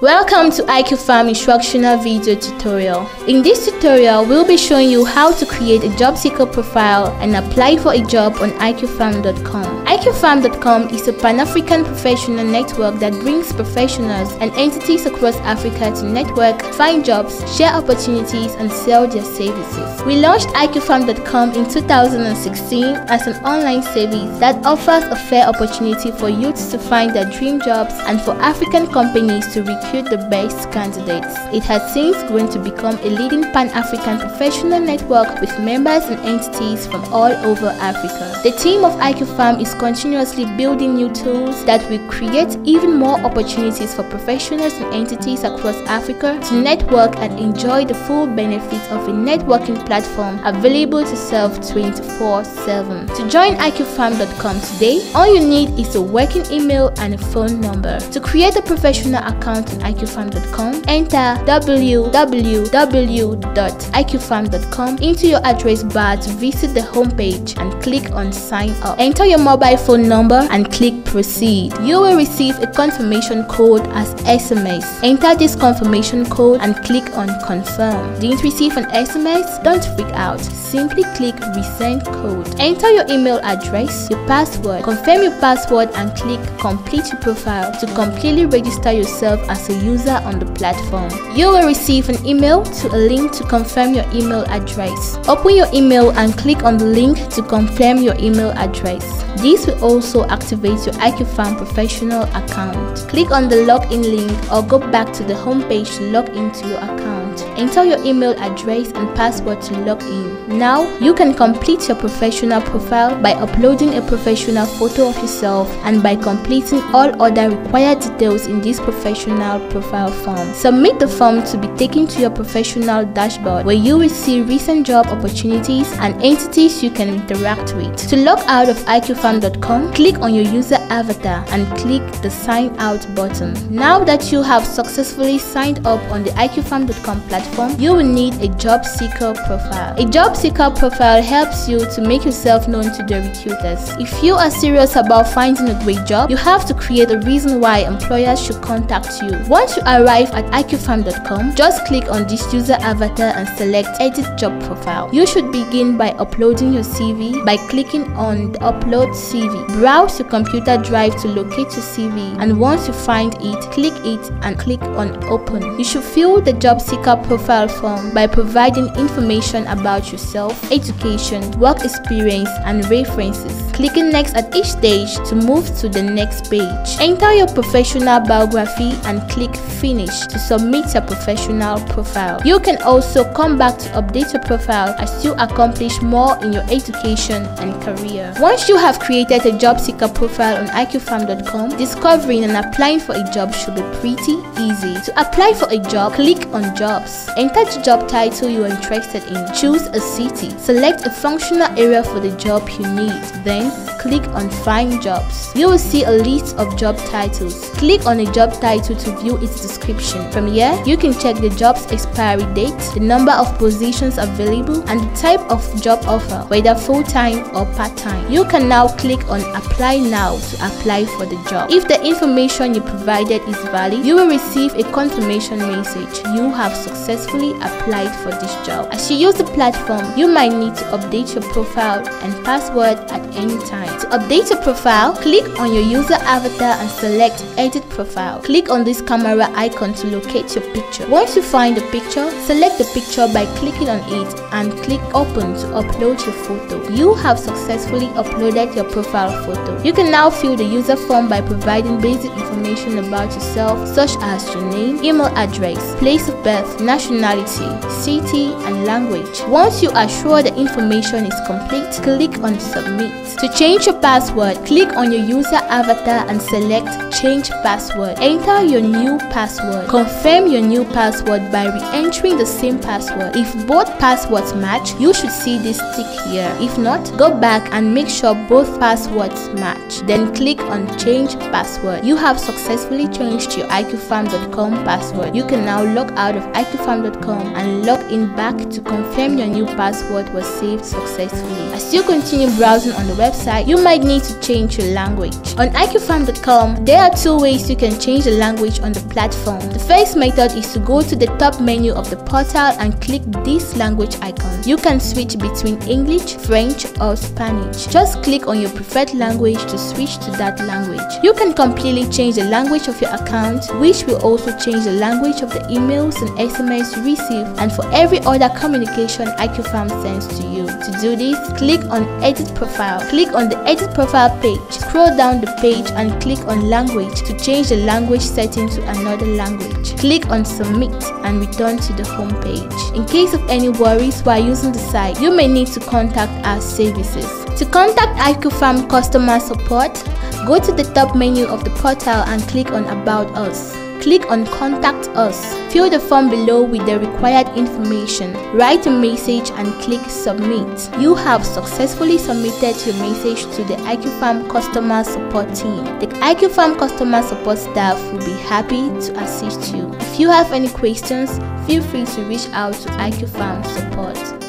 Welcome to iCUBEFARM instructional video tutorial. In this tutorial, we'll be showing you how to create a job seeker profile and apply for a job on icubefarm.com. icubefarm.com is a Pan-African professional network that brings professionals and entities across Africa to network, find jobs, share opportunities, and sell their services. We launched icubefarm.com in 2016 as an online service that offers a fair opportunity for youths to find their dream jobs and for African companies to recruit the best candidates. It has since grown to become a leading Pan-African professional network with members and entities from all over Africa. The team of iCUBEFARM is continuously building new tools that will create even more opportunities for professionals and entities across Africa to network and enjoy the full benefits of a networking platform available to serve 24-7. To join iCUBEFARM.com today, all you need is a working email and a phone number. To create a professional account on icubefarm.com, enter www.icubefarm.com into your address bar to visit the homepage and click on sign up. Enter your mobile phone number and click proceed. You will receive a confirmation code as SMS. Enter this confirmation code and click on confirm. Didn't receive an SMS? Don't freak out. Simply click resend code. Enter your email address, your password, confirm your password and click complete your profile to completely register yourself as a user on the platform. You will receive an email to a link to confirm your email address. Open your email and click on the link to confirm your email address. This will also activate your iCUBEFARM professional account. Click on the login link or go back to the homepage to log into your account. Enter your email address and password to log in. Now, you can complete your professional profile by uploading a professional photo of yourself and by completing all other required details in this professional profile form. Submit the form to be taken to your professional dashboard where you will see recent job opportunities and entities you can interact with. To log out of icubefarm.com, click on your user avatar and click the sign out button. Now that you have successfully signed up on the icubefarm.com platform, you will need a job seeker profile. A job seeker profile helps you to make yourself known to the recruiters. If you are serious about finding a great job, you have to create a reason why employers should contact you. Once you arrive at icubefarm.com, just click on this user avatar and select edit job profile. You should begin by uploading your CV by clicking on the upload CV. Browse your computer drive to locate your CV and once you find it, click it and click on open. You should fill the job seeker profile form by providing information about yourself, education, work experience and references. Clicking next at each stage to move to the next page. Enter your professional biography and click finish to submit your professional profile. You can also come back to update your profile as you accomplish more in your education and career. Once you have created a job seeker profile on icubefarm.com, discovering and applying for a job should be pretty easy. To apply for a job, click on jobs. Enter the job title you are interested in. Choose a city. Select a functional area for the job you need. Then Bye click on find jobs. You will see a list of job titles. Click on a job title to view its description. From here, you can check the job's expiry date, the number of positions available, and the type of job offer, whether full-time or part-time. You can now click on apply now to apply for the job. If the information you provided is valid, you will receive a confirmation message. You have successfully applied for this job. As you use the platform, you might need to update your profile and password at any time. To update your profile, click on your user avatar and select edit profile. Click on this camera icon to locate your picture. Once you find the picture, select the picture by clicking on it and click open to upload your photo. You have successfully uploaded your profile photo. You can now fill the user form by providing basic information about yourself such as your name, email address, place of birth, nationality, city, and language. Once you are sure the information is complete, click on submit. To change your password, click on your user avatar and select change password. Enter your new password. Confirm your new password by re-entering the same password. If both passwords match, you should see this tick here. If not, go back and make sure both passwords match. Then click on change password. You have successfully changed your icubefarm.com password. You can now log out of icubefarm.com and log in back to confirm your new password was saved successfully. As you continue browsing on the website, you might need to change your language. On iCUBEFARM.com, there are two ways you can change the language on the platform. The first method is to go to the top menu of the portal and click this language icon. You can switch between English, French or Spanish. Just click on your preferred language to switch to that language. You can completely change the language of your account which will also change the language of the emails and SMS you receive and for every other communication iCUBEFARM sends to you. To do this, click on edit profile. Click on edit profile page. Scroll down the page and click on language to change the language setting to another language. Click on submit and return to the home page. In case of any worries while using the site, you may need to contact our services. To contact iCUBEFARM customer support, go to the top menu of the portal and click on About Us. Click on Contact Us. Fill the form below with the required information. Write a message and click Submit. You have successfully submitted your message to the iCUBEFARM customer support team. The iCUBEFARM customer support staff will be happy to assist you. If you have any questions, feel free to reach out to iCUBEFARM support.